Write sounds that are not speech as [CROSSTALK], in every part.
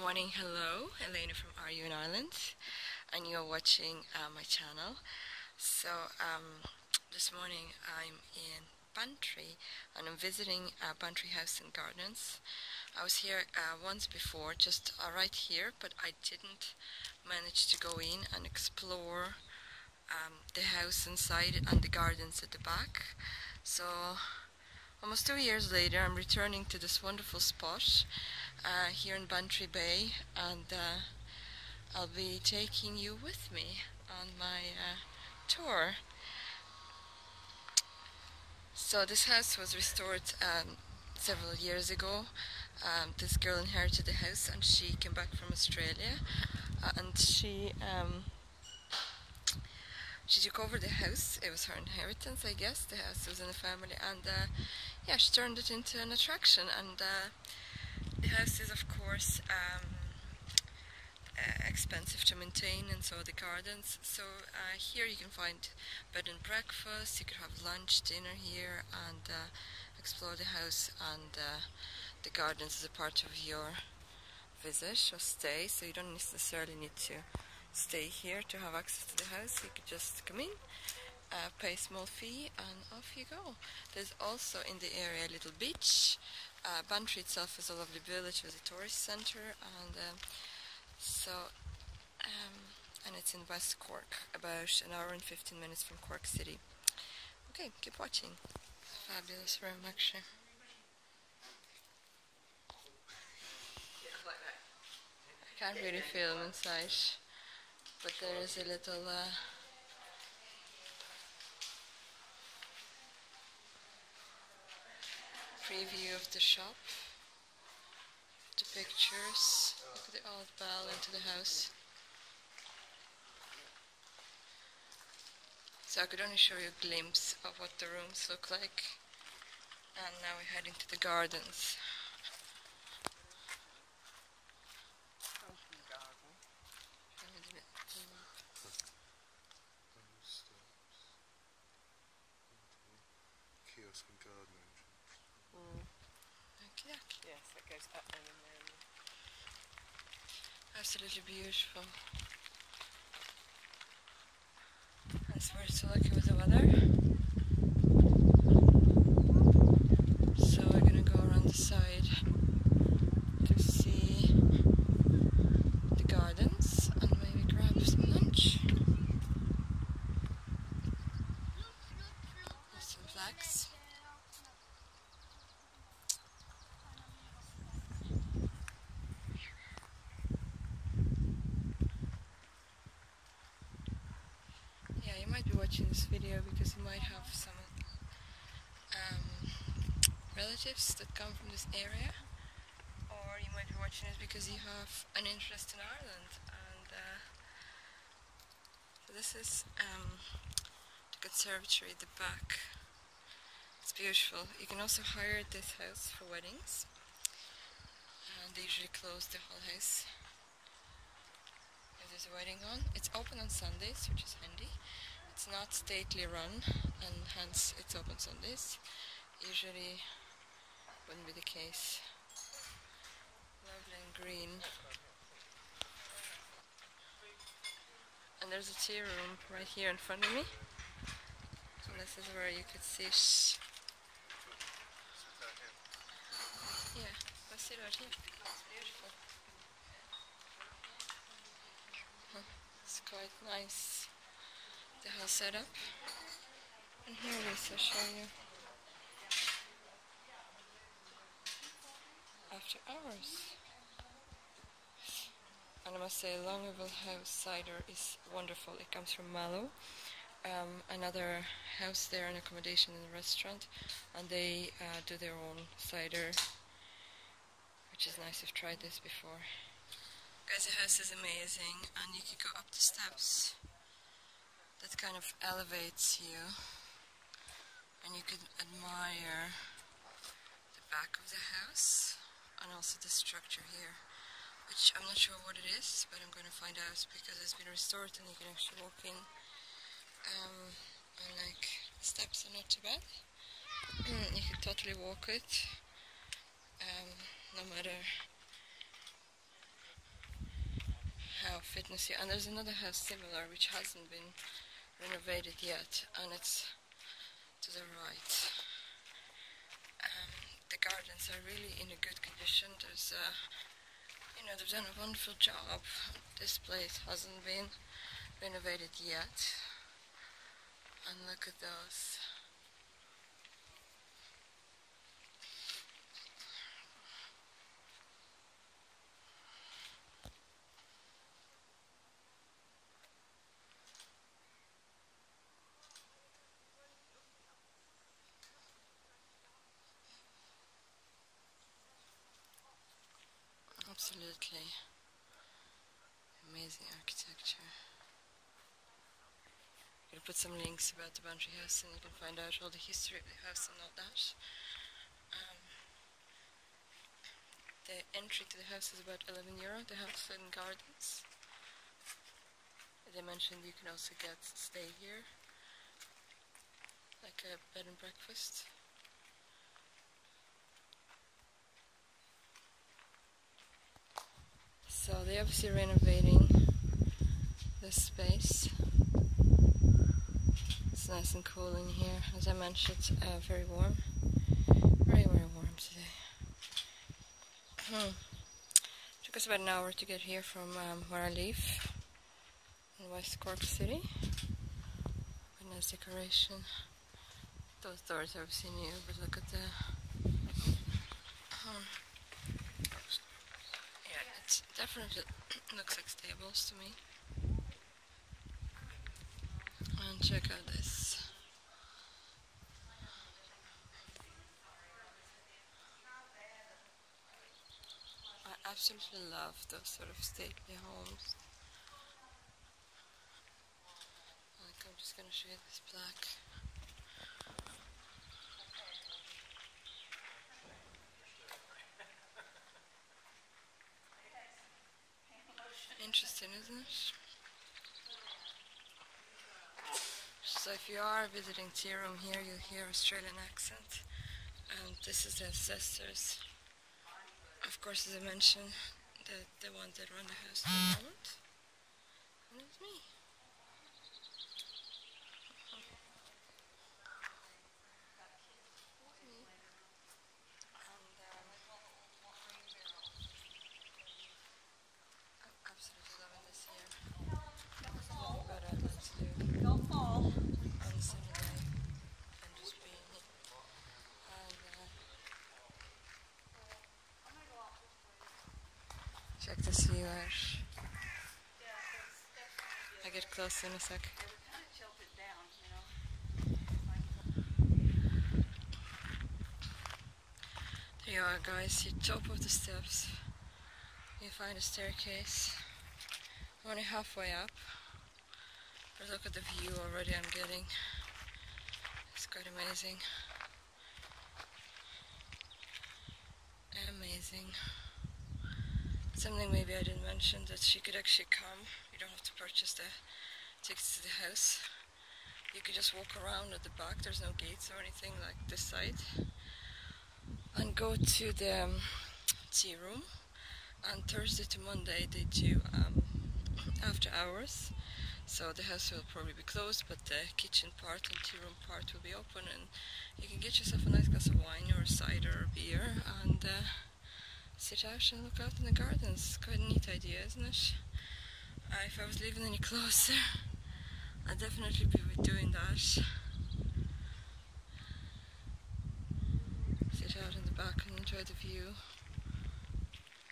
morning, hello, Elena from Are You in Ireland, and you're watching uh, my channel. So, um, this morning I'm in Bantry and I'm visiting uh, Bantry House and Gardens. I was here uh, once before, just uh, right here, but I didn't manage to go in and explore um, the house inside and the gardens at the back. So, almost two years later, I'm returning to this wonderful spot uh, here in Bantry Bay and uh, I'll be taking you with me on my uh, tour. So this house was restored um, several years ago. Um, this girl inherited the house and she came back from Australia and she um, she took over the house. It was her inheritance, I guess. The house was in the family, and uh, yeah, she turned it into an attraction. And uh, the house is, of course, um, uh, expensive to maintain, and so are the gardens. So uh, here you can find bed and breakfast. You could have lunch, dinner here, and uh, explore the house and uh, the gardens as a part of your visit or stay. So you don't necessarily need to stay here to have access to the house. You could just come in. Uh, pay a small fee and off you go. There's also in the area a little beach. Uh, Bantry itself is a lovely village with a tourist centre and um, so um, and it's in West Cork about an hour and 15 minutes from Cork City. Okay keep watching. Fabulous room actually. I can't really film inside but there is a little uh, preview of the shop, the pictures, the old bell into the house. So I could only show you a glimpse of what the rooms look like. And now we're heading to the gardens. Kiosk and garden Okay, Yes, that goes up and then. absolutely beautiful. That's so lucky with the weather. So we're gonna go around the side to see the gardens and maybe grab some lunch. Some flags. Yeah, you might be watching this video because you might have some um, relatives that come from this area, or you might be watching it because you have an interest in Ireland. And uh, so this is um, the conservatory at the back. It's beautiful. You can also hire this house for weddings, and they usually close the whole house if there's a wedding on. It's open on Sundays, which is handy. It's not stately run, and hence it's open Sundays. Usually wouldn't be the case. Lovely and green. And there's a tea room right here in front of me. And this is where you could sit. Yeah, go sit right here. It's beautiful. It's quite nice, the whole setup. And here I'll show you. After hours. And I must say, Longueville House cider is wonderful. It comes from Mallow. Um, another house there, an accommodation and a restaurant, and they uh, do their own cider, which is nice. I've tried this before. Guys, the house is amazing, and you can go up the steps. That kind of elevates you, and you can admire the back of the house and also the structure here, which I'm not sure what it is, but I'm going to find out because it's been restored and you can actually walk in. Um, and like the steps are not too bad. [CLEARS THROAT] you can totally walk it, um, no matter uh, fitness here. And there's another house similar which hasn't been renovated yet, and it's to the right. The gardens are really in a good condition. There's, uh, you know, they've done a wonderful job. This place hasn't been renovated yet. And look at those. Absolutely amazing architecture. I'll put some links about the Bantry House and you can find out all the history of the house and all that. Um, the entry to the house is about 11 euro, the house and gardens. As I mentioned you can also get stay here, like a bed and breakfast. So they're obviously renovating this space. It's nice and cool in here. As I mentioned, it's uh, very warm. Very, very warm today. Hmm. Took us about an hour to get here from um, where I live in West Cork City. A nice decoration. Those doors are obviously new, but look at the. Hmm. Yeah, it definitely [CLEARS THROAT] looks like stables to me. And check out this. I absolutely love those sort of stately homes. Like I'm just gonna show you this black. Interesting, isn't it? So if you are visiting Room here, you'll hear Australian accent. And this is the ancestors. Of course, as I mentioned, the, the ones that run the house at the moment. And it's me. And, um, I'm absolutely loving this here. There's nothing better than to do Don't fall. on a sunny day and just being here. And, uh, check the sea out. I get close in a sec. There you are, guys. You top of the steps. You find a staircase. I'm only halfway up. But look at the view already I'm getting. It's quite amazing. Amazing. Something maybe I didn't mention that she could actually come. You don't have to purchase the tickets to the house. You could just walk around at the back. There's no gates or anything like this side. And go to the um, tea room. And Thursday to Monday they do um, after hours. So the house will probably be closed, but the kitchen part and tea room part will be open, and you can get yourself a nice glass of wine or cider or beer and uh, sit out and look out in the gardens. Quite a neat idea, isn't it? Uh, if I was living any closer, I'd definitely be doing that. Sit out in the back and enjoy the view.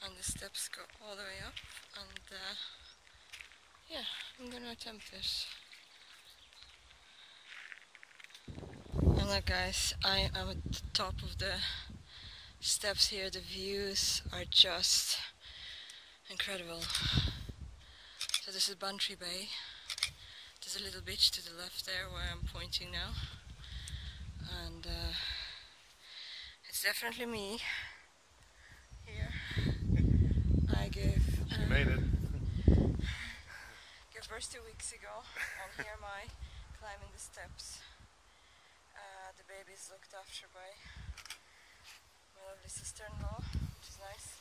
And the steps go all the way up, and uh, yeah, I'm gonna attempt it. And look, guys, I am at the top of the steps here. The views are just incredible. So this is Bantry Bay. There's a little beach to the left there where I'm pointing now. And uh, it's definitely me here. I gave You uh, made it. [LAUGHS] gave birth two weeks ago, and here am I climbing the steps. Uh, the baby is looked after by lovely sister-in-law, which is nice.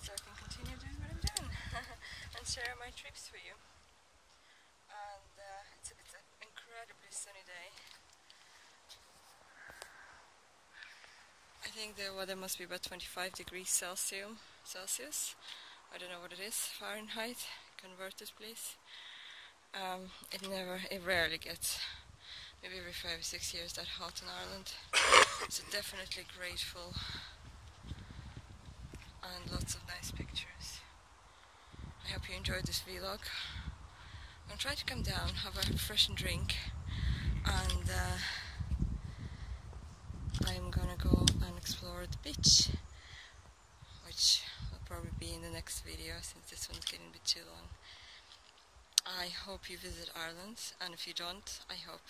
So I can continue doing what I'm doing [LAUGHS] and share my trips with you. And uh, it's, it's an incredibly sunny day. I think the weather must be about 25 degrees Celsius. Celsius. I don't know what it is. Fahrenheit. Convert it, please. Um, it never, it rarely gets, maybe every five or six years, that hot in Ireland. so definitely grateful and lots of nice pictures. I hope you enjoyed this vlog. I'm going to try to come down, have a refreshing drink, and uh, I'm gonna go and explore the beach, which will probably be in the next video since this one's getting a bit too long. I hope you visit Ireland, and if you don't, I hope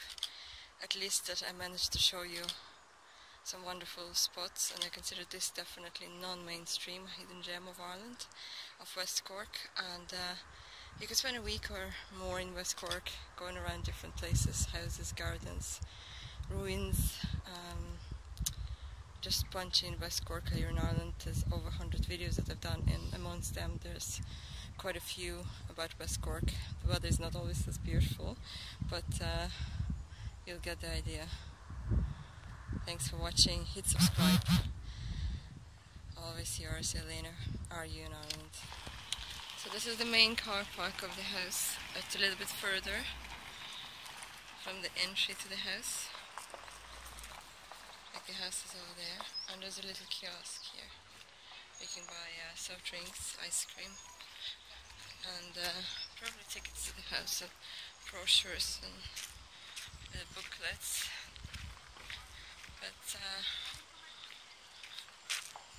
at least that I managed to show you some wonderful spots, and I consider this definitely non-mainstream hidden gem of Ireland, of West Cork, and uh, you could spend a week or more in West Cork, going around different places, houses, gardens, ruins, um, just punching West Cork here in Ireland. There's over 100 videos that I've done, and amongst them there's quite a few about West Cork. The weather is not always as beautiful, but uh, you'll get the idea. Thanks for watching. Hit subscribe. Always yours, Elena. Are you in Ireland? So this is the main car park of the house. It's a little bit further from the entry to the house. Like the house is over there. And there's a little kiosk here. You can buy uh, soft drinks, ice cream and uh, probably tickets to the house and brochures and uh, booklets. But uh,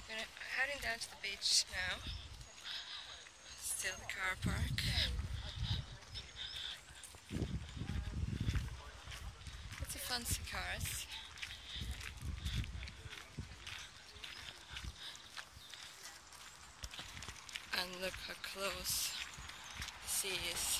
we're heading down to the beach now. Still the car park. It's a fancy cars. And look how close sea is